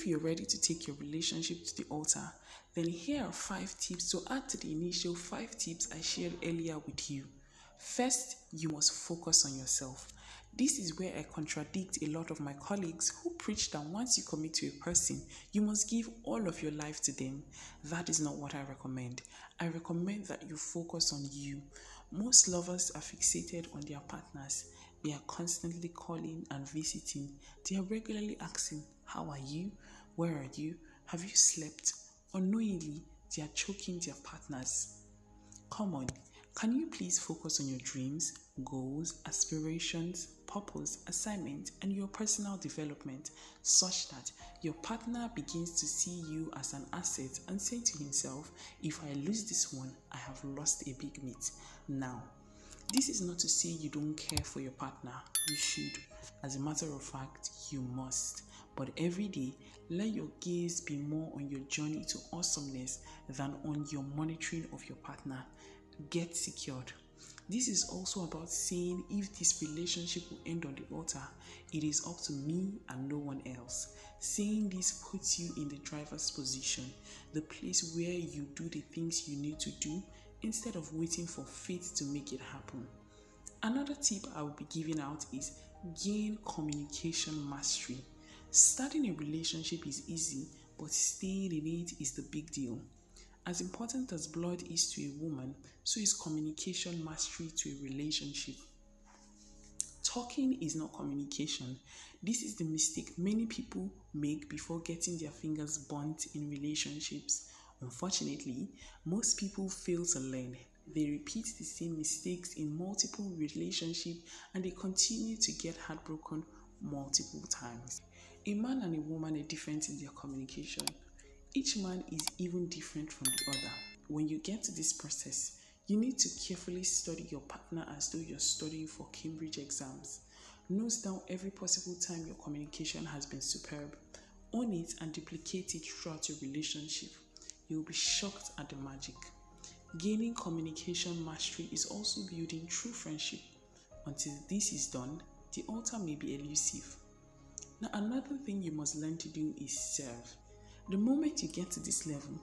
If you're ready to take your relationship to the altar, then here are five tips to add to the initial five tips I shared earlier with you. First, you must focus on yourself. This is where I contradict a lot of my colleagues who preach that once you commit to a person, you must give all of your life to them. That is not what I recommend. I recommend that you focus on you. Most lovers are fixated on their partners. They are constantly calling and visiting. They are regularly asking, How are you? Where are you? Have you slept? Unknowingly, they are choking their partners. Come on, can you please focus on your dreams, goals, aspirations, purpose, assignment, and your personal development such that your partner begins to see you as an asset and say to himself, If I lose this one, I have lost a big meat. Now, this is not to say you don't care for your partner. You should. As a matter of fact, you must. But every day, let your gaze be more on your journey to awesomeness than on your monitoring of your partner. Get secured. This is also about saying if this relationship will end on the altar, it is up to me and no one else. Saying this puts you in the driver's position, the place where you do the things you need to do instead of waiting for fate to make it happen. Another tip I will be giving out is gain communication mastery. Starting a relationship is easy, but staying in it is the big deal. As important as blood is to a woman, so is communication mastery to a relationship. Talking is not communication. This is the mistake many people make before getting their fingers burnt in relationships. Unfortunately, most people fail to learn. They repeat the same mistakes in multiple relationships and they continue to get heartbroken multiple times. A man and a woman are different in their communication. Each man is even different from the other. When you get to this process, you need to carefully study your partner as though you're studying for Cambridge exams. Note down every possible time your communication has been superb. Own it and duplicate it throughout your relationship. You'll be shocked at the magic. Gaining communication mastery is also building true friendship. Until this is done, the altar may be elusive. Now, another thing you must learn to do is serve. The moment you get to this level,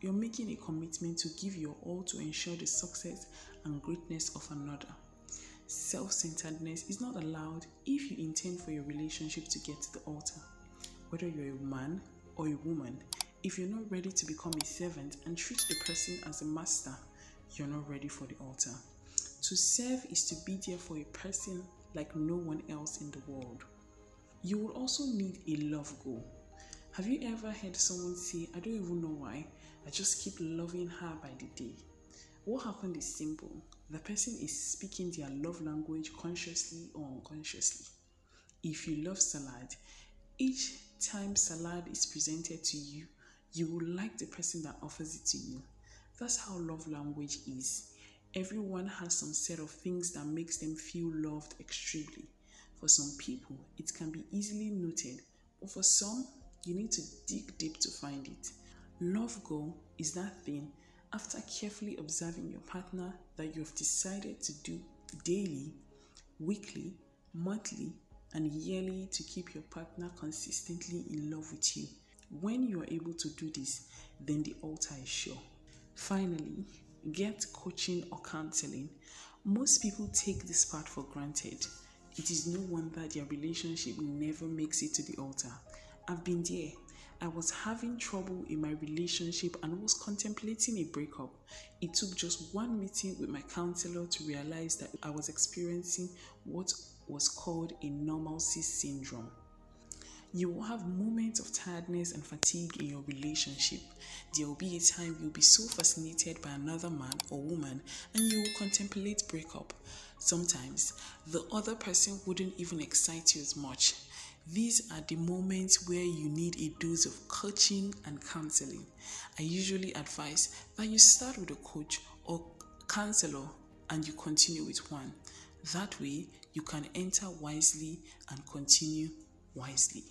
you're making a commitment to give your all to ensure the success and greatness of another. Self centeredness is not allowed if you intend for your relationship to get to the altar. Whether you're a man or a woman, if you're not ready to become a servant and treat the person as a master, you're not ready for the altar. To serve is to be there for a person like no one else in the world. You will also need a love goal. Have you ever heard someone say, I don't even know why, I just keep loving her by the day? What happened is simple. The person is speaking their love language consciously or unconsciously. If you love salad, each time salad is presented to you, you will like the person that offers it to you. That's how love language is. Everyone has some set of things that makes them feel loved extremely. For some people, it can be easily noted, but for some, you need to dig deep to find it. Love goal is that thing after carefully observing your partner that you have decided to do daily, weekly, monthly, and yearly to keep your partner consistently in love with you. When you are able to do this, then the altar is sure. Finally, get coaching or counseling. Most people take this part for granted. It is no wonder their relationship never makes it to the altar. I've been there. I was having trouble in my relationship and was contemplating a breakup. It took just one meeting with my counselor to realize that I was experiencing what was called a normalcy syndrome. You will have moments of tiredness and fatigue in your relationship. There will be a time you'll be so fascinated by another man or woman and you will contemplate breakup. Sometimes the other person wouldn't even excite you as much. These are the moments where you need a dose of coaching and counseling. I usually advise that you start with a coach or counselor and you continue with one. That way, you can enter wisely and continue wisely.